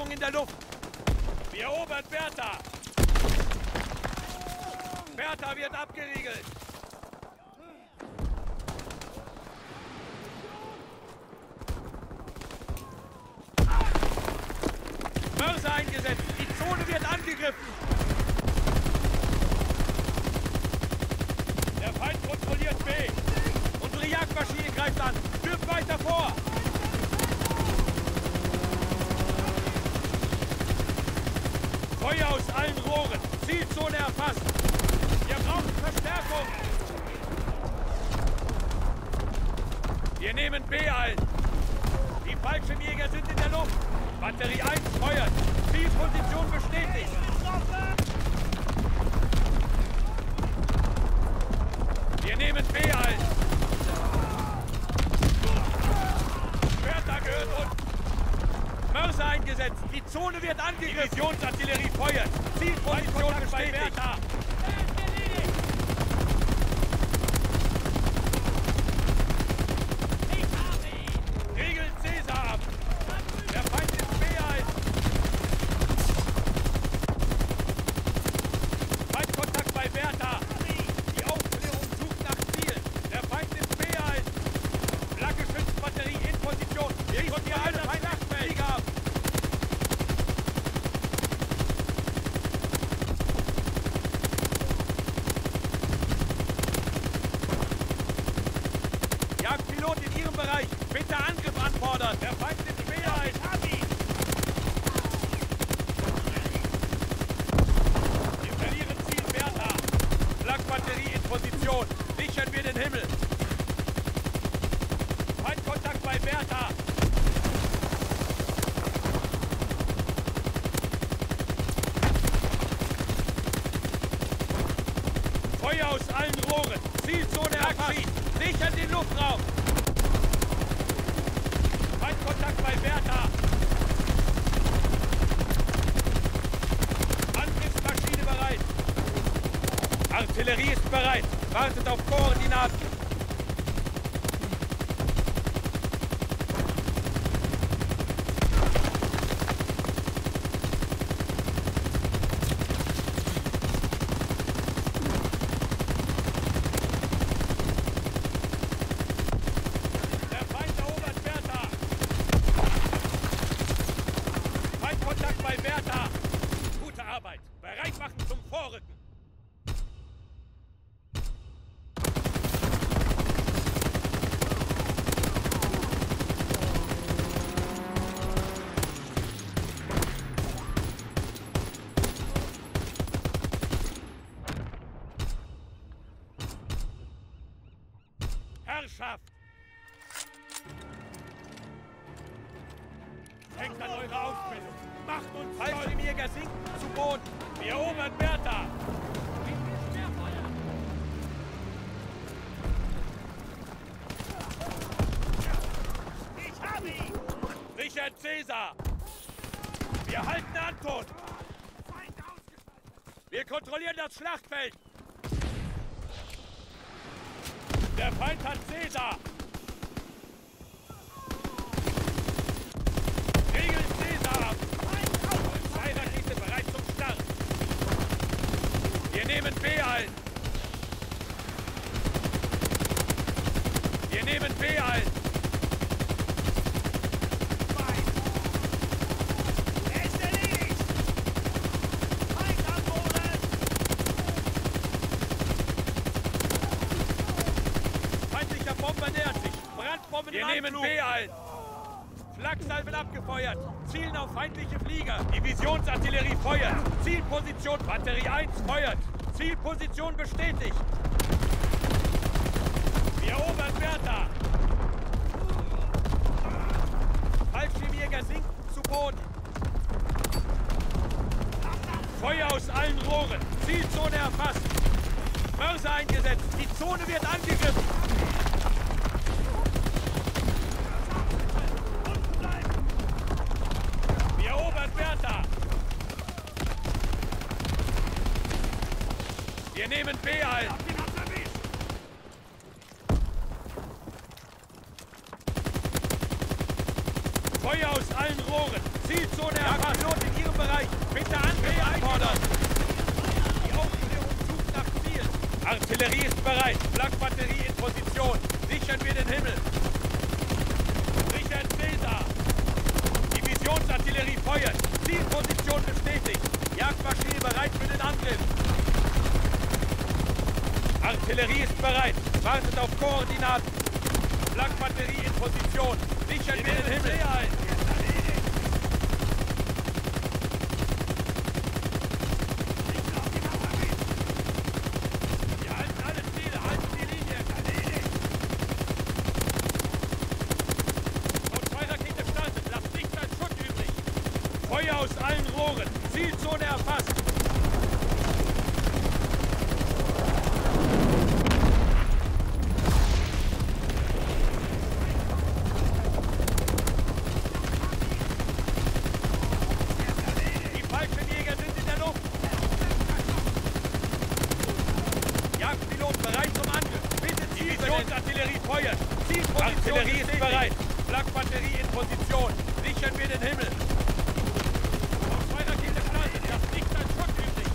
Positionierung in der Luft. Wir erobern Bertha. Bertha wird abgeriegelt. Mörser eingesetzt. Die Zone wird angegriffen. Der Feind kontrolliert B. Unsere Jagdmaschine greift an. Stürmt weiter vor. Feuer aus allen Rohren. Zielzone erfasst. Wir brauchen Verstärkung. Wir nehmen B ein. Die Fallschirmjäger sind in der Luft. Batterie 1 feuert. Zielposition bestätigt. Wir nehmen B ein. Bertha gehört uns. Mörser eingesetzt. Die Zone wird angegriffen. Divisionsartillerie feuert. Zielposition bestätigt. Regeln Cäsar ab. Der Feind ist B ein. Feindkontakt bei Bertha. Die Aufklärung sucht nach Ziel. Der Feind ist B ein. Flagge schützt Batterie in Position. Wir kontrollieren alle Feindflieger ab. Jagdpilot in Ihrem Bereich. Bitte Angriff anfordern. Der Feind ist B ein. Wir verlieren Ziel Bertha. Flakbatterie in Position. Sichern wir den Himmel. Feindkontakt bei Bertha. Feuer aus allen Rohren. Zielzone erfasst. Sichern den Luftraum. Feindkontakt bei bereit. Artillerie ist bereit. Wartet auf Koordinaten. Der Feind erobert Bertha. Feindkontakt bei Bertha. Gute Arbeit. Bereit machen zum Vorrücken. Herrschaft! Denkt an eure Ausbildung! Macht uns Fallschirmjäger sinken zu Boden! Wir erobern Bertha! Ich habe ihn! Richard Cäsar! Wir halten ausgeschaltet! Wir kontrollieren das Schlachtfeld! Der Feind hat Cäsar! Regeln Cäsar ab! Zwei Rakete bereit zum Start! Wir nehmen B ein! Wir nehmen B ein! Er ist erledigt! Feind am Boden! Feindlicher Bomber nähert sich! Brandbomben Wir nehmen B ein! Flaksalven abgefeuert! Zielen auf feindliche Flieger! Divisionsartillerie feuert! Zielposition Batterie 1 feuert! Zielposition bestätigt! Wir erobern Bertha! Fallschirmjäger sinken zu Boden! Feuer aus allen Rohren! Zielzone erfasst! Mörser eingesetzt! Die Zone wird angegriffen! Unten bleiben! Wir erobern Bertha! Wir nehmen B ein! Feuer aus allen Rohren! Zielzone erfasst. Pilot in Ihrem Bereich. Bitte Angriff anfordern. Die Aufklärung sucht nach Ziel. Artillerie ist bereit. Flakbatterie in Position. Sichern wir den Himmel. Richard Cäsar. Divisionsartillerie feuert. Zielposition bestätigt. Jagdmaschine bereit für den Angriff. Artillerie ist bereit. Wartet auf Koordinaten. Flakbatterie in Position. Sichern wir den Himmel. übrig. Feuer aus allen Rohren. Zielzone erfasst. Die Fallschirmjäger sind in der Luft. Jagdpilot bereit zum Angriff. Bitte Divisionsartillerie feuert. Zielposition Artillerie ist bereit. Flakbatterie in Position. Sichern wir den Himmel. Auf zwei Rakete startet. Lasst nichts als Schutt übrig.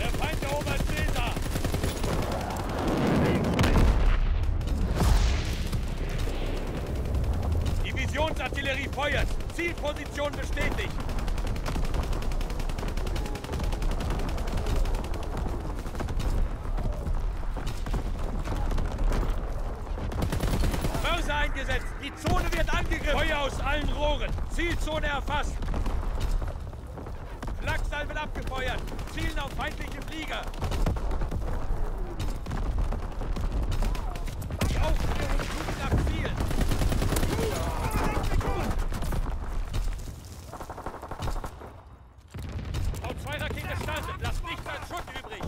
Der Feind erobert Caesar. Divisionsartillerie feuert. Zielposition bestätigt. Mörser eingesetzt. Die Zone wird angegriffen. Feuer aus allen Rohren. Zielzone erfasst. Flaksalven abgefeuert. Zielen auf feindliche Flieger. Die Aufklärung nach Zielen. Auf zwei Rakete startet. Lasst nichts als Schutt übrig.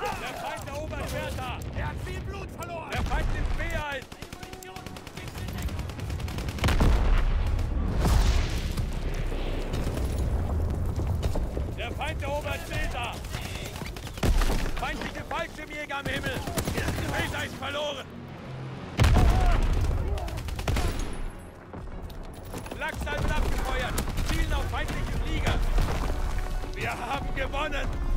Der Feind erobert Bertha. Er hat viel Blut verloren. Der Feind nimmt B ein. Der Feind erobert Caesar. Fallschirmjäger am Himmel. Caesar ist verloren. Flaksalven abgefeuert. Zielen auf feindliche Flieger. Wir haben gewonnen.